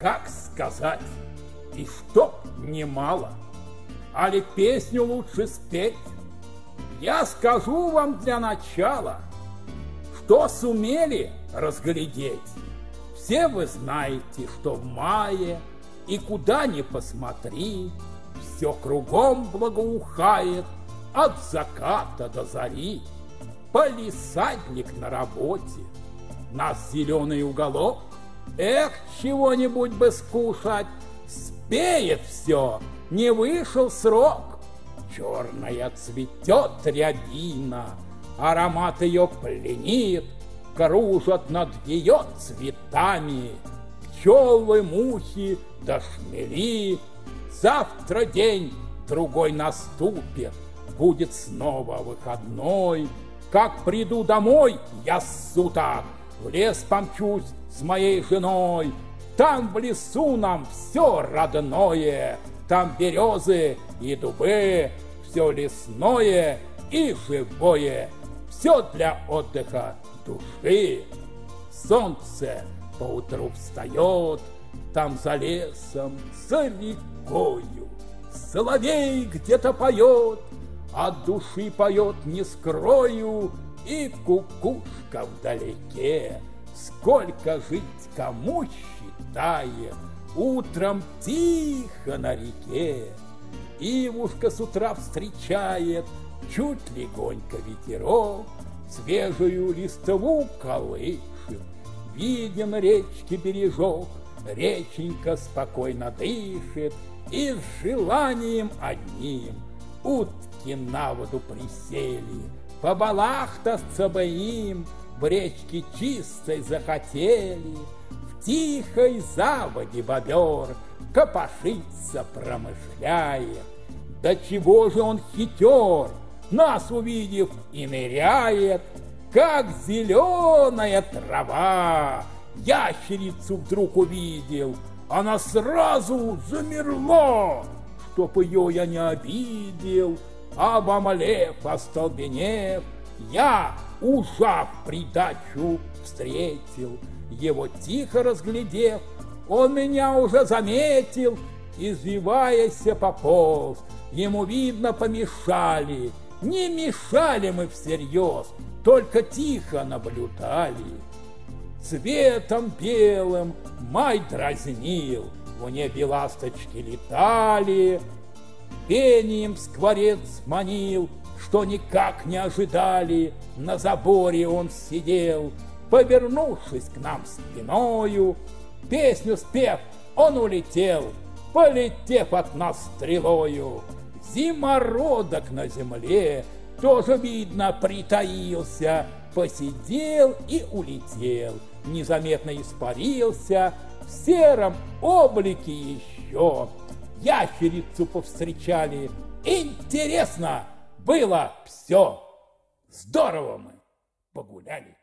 Как сказать, и чтоб немало, али песню лучше спеть, я скажу вам для начала, что сумели разглядеть. Все вы знаете, что в мае и куда ни посмотри, все кругом благоухает от заката до зари. Полисадник на работе, нас зеленый уголок, эх, чего-нибудь бы скушать, спеет все, не вышел срок. Черная цветет рябина, аромат ее пленит, кружат над ее цветами пчелы, мухи да шмели. Завтра день другой наступит, будет снова выходной. Как приду домой, я с в лес помчусь с моей женой. Там в лесу нам все родное, там березы и дубы, все лесное и живое, все для отдыха души. Солнце поутру встает, там за лесом, за рекою. Соловей где-то поет, от души поет не скрою, и кукушка вдалеке. Сколько жить кому считает, утром тихо на реке. Ивушка с утра встречает, чуть легонько ветерок, свежую листву колышет. Виден речки бережок, реченька спокойно дышит, И с желанием одним утки на воду присели, Побалахтаться бы им в речке чистой захотели, В тихой заводе бобер копошится промышляет. Да чего же он хитер, нас увидев и ныряет, как зеленая трава. Ящерицу вдруг увидел, она сразу замерла, чтоб ее я не обидел. Обомлев, остолбенев, я, ужав придачу, встретил. Его тихо разглядев, он меня уже заметил, извиваясь пополз. Ему, видно, помешали, не мешали мы всерьез, только тихо наблюдали. Цветом белым май дразнил, в небе ласточки летали, Пением скворец манил, что никак не ожидали, На заборе он сидел, повернувшись к нам спиною, Песню спев, он улетел, полетев от нас стрелою. Зимородок на земле тоже, видно, притаился, посидел и улетел, незаметно испарился в сером облике еще. Ящерицу повстречали. Интересно было все. Здорово мы погуляли.